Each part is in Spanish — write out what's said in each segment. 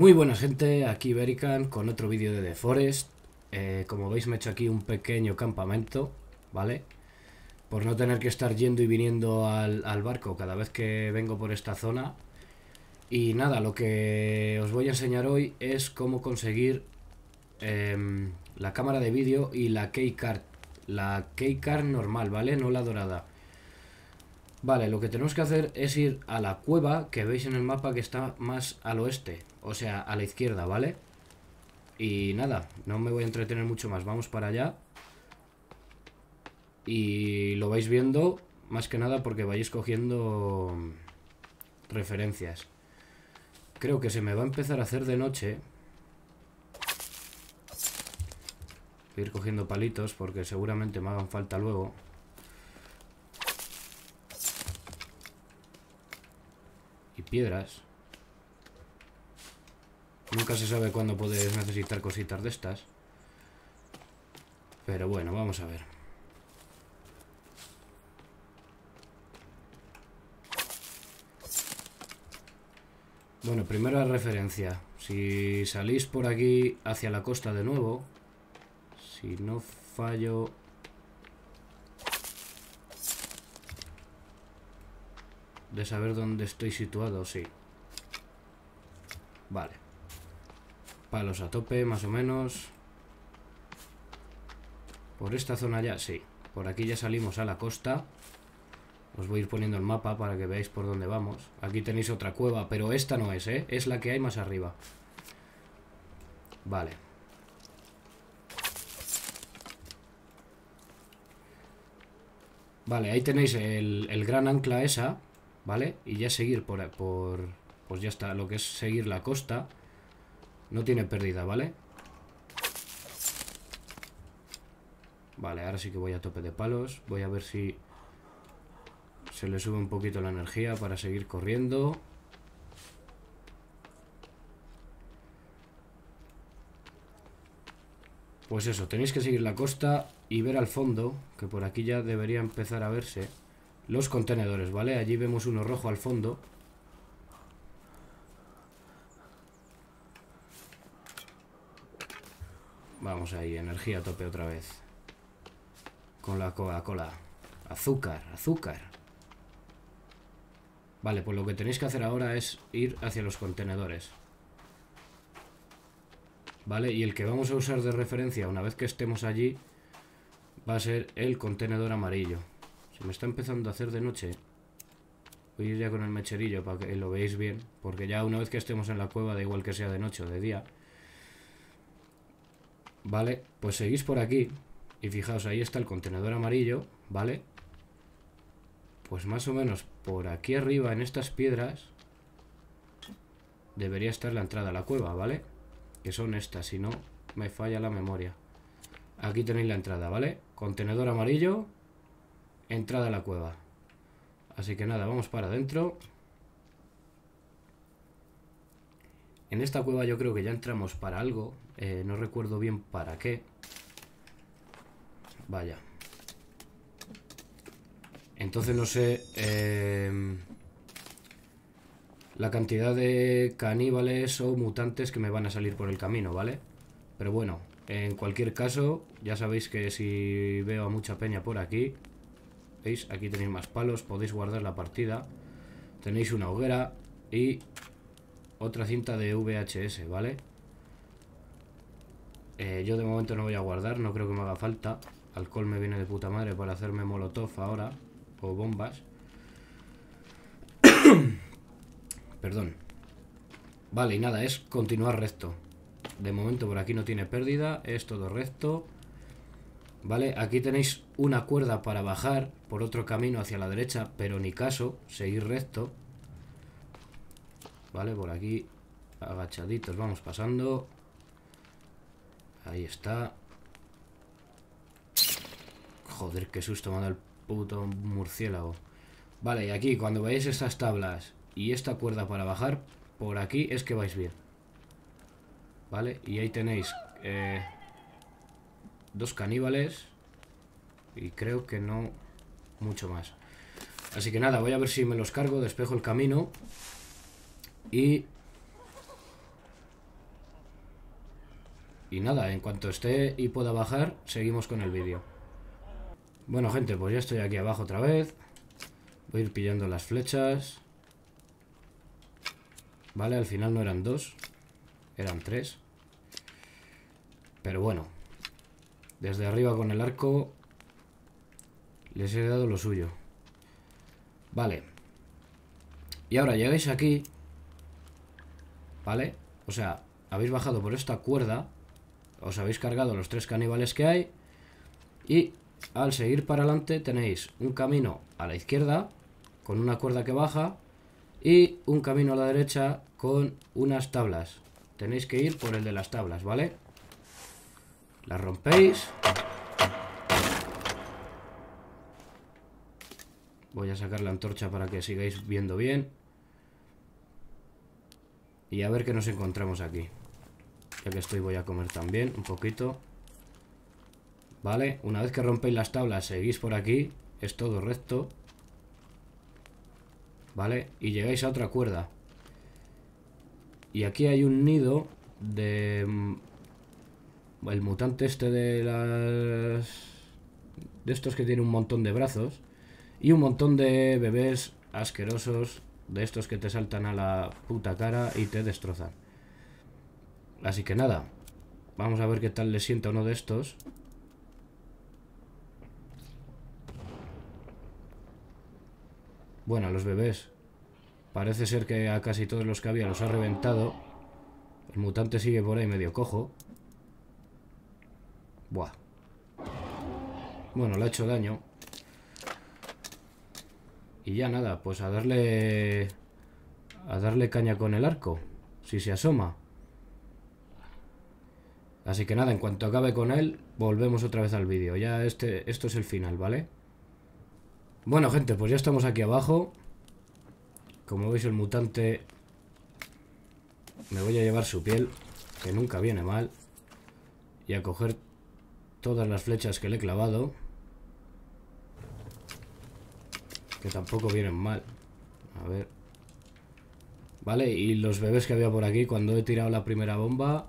Muy buena gente, aquí Berican con otro vídeo de The Forest. Eh, como veis me he hecho aquí un pequeño campamento, ¿vale? Por no tener que estar yendo y viniendo al, barco cada vez que vengo por esta zona. Y nada, lo que os voy a enseñar hoy es cómo conseguir em, la cámara de vídeo y la keycard. La keycard normal, ¿vale? No la dorada. Vale, lo que tenemos que hacer es ir a la cueva que veis en el mapa que está más al oeste, o sea, a la izquierda, ¿vale? Y nada, no me voy a entretener mucho más, vamos para allá. Y lo vais viendo, más que nada porque vais cogiendo referencias. Creo que se me va a empezar a hacer de noche. Voy a ir cogiendo palitos porque seguramente me hagan falta luego. Piedras. Nunca se sabe cuándo puedes necesitar cositas de estas. Pero bueno, vamos a ver. Bueno, primera referencia. Si salís por aquí hacia la costa de nuevo, si no fallo, de saber dónde estoy situado, sí. Vale. Palos a tope, más o menos. Por esta zona ya, sí. Por aquí ya salimos a la costa. Os voy a ir poniendo el mapa para que veáis por dónde vamos. Aquí tenéis otra cueva, pero esta no es, ¿eh? Es la que hay más arriba. Vale. Vale, ahí tenéis el, el gran ancla esa ¿vale? Y ya seguir por, por... Pues ya está, lo que es seguir la costa no tiene pérdida, ¿vale? Vale, ahora sí que voy a tope de palos. Voy a ver si se le sube un poquito la energía para seguir corriendo. Pues eso, tenéis que seguir la costa y ver al fondo, que por aquí ya debería empezar a verse los contenedores, ¿vale? Allí vemos uno rojo al fondo. Vamos ahí, energía a tope otra vez. Con la Coca-Cola. Azúcar, azúcar. Vale, pues lo que tenéis que hacer ahora es ir hacia los contenedores. Vale, y el que vamos a usar de referencia una vez que estemos allí va a ser el contenedor amarillo. Se me está empezando a hacer de noche. Voy a ir ya con el mecherillo para que lo veáis bien. Porque ya una vez que estemos en la cueva, da igual que sea de noche o de día. Vale, pues seguís por aquí. Y fijaos, ahí está el contenedor amarillo, ¿vale? Pues más o menos por aquí arriba, en estas piedras, debería estar la entrada a la cueva, ¿vale? Que son estas, si no, me falla la memoria. Aquí tenéis la entrada, ¿vale? Contenedor amarillo, entrada a la cueva. Así que nada, vamos para adentro. En esta cueva yo creo que ya entramos para algo. Eh, no recuerdo bien para qué. Vaya. Entonces no sé... Eh, la cantidad de caníbales o mutantes que me van a salir por el camino, ¿vale? Pero bueno, en cualquier caso, ya sabéis que si veo a mucha peña por aquí, ¿Veis? Aquí tenéis más palos, podéis guardar la partida. Tenéis una hoguera y otra cinta de VHS, ¿vale? Eh, yo de momento no voy a guardar, no creo que me haga falta. Alcohol me viene de puta madre para hacerme molotov ahora, o bombas. Perdón. Vale, y nada, es continuar recto. De momento por aquí no tiene pérdida, es todo recto. ¿Vale? Aquí tenéis una cuerda para bajar por otro camino hacia la derecha, pero ni caso, seguir recto. ¿Vale? Por aquí, agachaditos, vamos pasando. Ahí está. Joder, qué susto me ha dado el puto murciélago. Vale, y aquí, cuando veáis estas tablas y esta cuerda para bajar, por aquí es que vais bien. ¿Vale? Y ahí tenéis... Eh, dos caníbales y creo que no mucho más. Así que nada, voy a ver si me los cargo, despejo el camino y y nada, en cuanto esté y pueda bajar, seguimos con el vídeo. Bueno, gente, pues ya estoy aquí abajo otra vez. Voy a ir pillando las flechas. Vale, al final no eran dos, eran tres. Pero bueno, desde arriba con el arco les he dado lo suyo. Vale. Y ahora llegáis aquí. ¿Vale? O sea, habéis bajado por esta cuerda. Os habéis cargado los tres caníbales que hay. Y al seguir para adelante tenéis un camino a la izquierda con una cuerda que baja y un camino a la derecha con unas tablas. Tenéis que ir por el de las tablas, ¿vale? Las rompéis. Voy a sacar la antorcha para que sigáis viendo bien. Y a ver qué nos encontramos aquí. Ya que estoy voy a comer también un poquito. Vale, una vez que rompéis las tablas seguís por aquí. Es todo recto. ¿Vale? Y llegáis a otra cuerda. Y aquí hay un nido de... El mutante este de las... De estos que tiene un montón de brazos. Y un montón de bebés asquerosos. De estos que te saltan a la puta cara y te destrozan. Así que nada. Vamos a ver qué tal le sienta uno de estos. Bueno, los bebés. Parece ser que a casi todos los que había los ha reventado. El mutante sigue por ahí medio cojo. Buah. Bueno, le ha hecho daño. Y ya nada, pues a darle... A darle caña con el arco. Si se asoma. Así que nada, en cuanto acabe con él, volvemos otra vez al vídeo. Ya este, esto es el final, ¿vale? Bueno, gente, pues ya estamos aquí abajo. Como veis, el mutante... Me voy a llevar su piel, que nunca viene mal. Y a coger todas las flechas que le he clavado. Que tampoco vienen mal. A ver. Vale, y los bebés que había por aquí, cuando he tirado la primera bomba,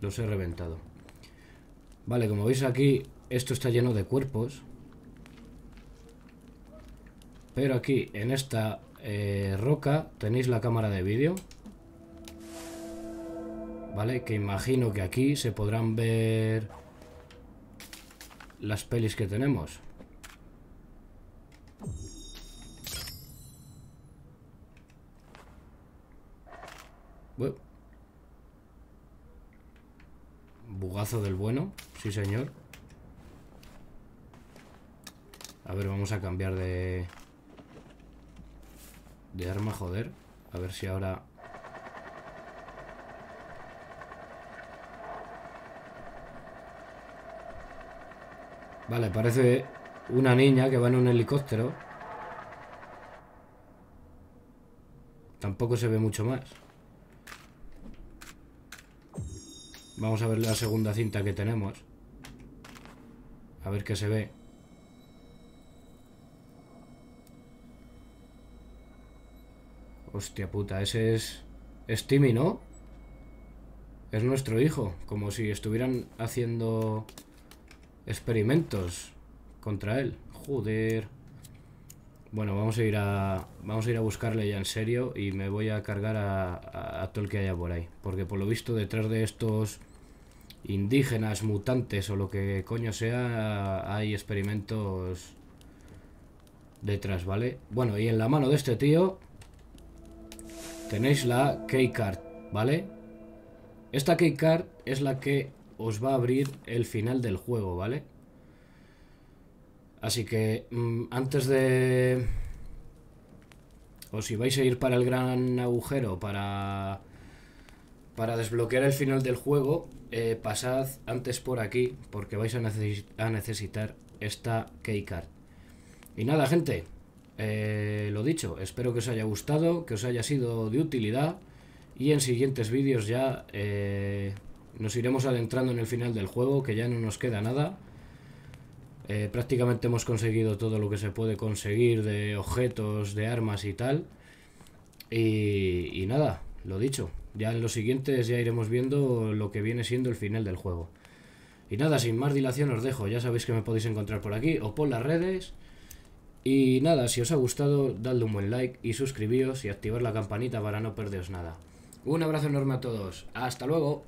los he reventado. Vale, como veis aquí, esto está lleno de cuerpos. Pero aquí, en esta eh, roca, tenéis la cámara de vídeo. ¿Vale? Que imagino que aquí se podrán ver las pelis que tenemos. Bugazo del bueno, sí señor. A ver, vamos a cambiar de de arma, joder. A ver si ahora... Vale, parece una niña que va en un helicóptero. Tampoco se ve mucho más. Vamos a ver la segunda cinta que tenemos. A ver qué se ve. Hostia puta, ese es... Es Timmy, ¿no? Es nuestro hijo. Como si estuvieran haciendo experimentos contra él. Joder. Bueno, vamos a ir a vamos a ir a buscarle ya en serio y me voy a cargar a, a, todo el que haya por ahí, porque por lo visto detrás de estos indígenas, mutantes o lo que coño sea, hay experimentos detrás, ¿vale? Bueno, y en la mano de este tío tenéis la keycard, ¿vale? Esta keycard es la que os va a abrir el final del juego, ¿vale? Así que mm, antes de... O si vais a ir para el gran agujero para... Para desbloquear el final del juego, eh, pasad antes por aquí porque vais a, necesitar esta keycard. Y nada, gente, eh, lo dicho, espero que os haya gustado, que os haya sido de utilidad y en siguientes vídeos ya eh, nos iremos adentrando en el final del juego, que ya no nos queda nada. Eh, prácticamente hemos conseguido todo lo que se puede conseguir de objetos, de armas y tal. Y, nada, lo dicho, Ya en los siguientes ya iremos viendo lo que viene siendo el final del juego. Y nada, sin más dilación os dejo. Ya sabéis que me podéis encontrar por aquí o por las redes. Y nada, si os ha gustado, dadle un buen like y suscribíos y activar la campanita para no perderos nada. Un abrazo enorme a todos. Hasta luego.